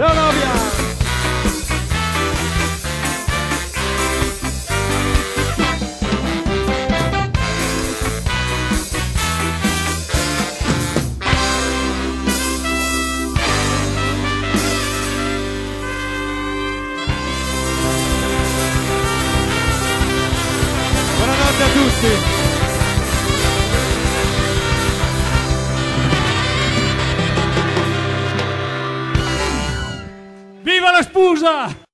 Leonovia! Buonanotte a tutti! Esposa.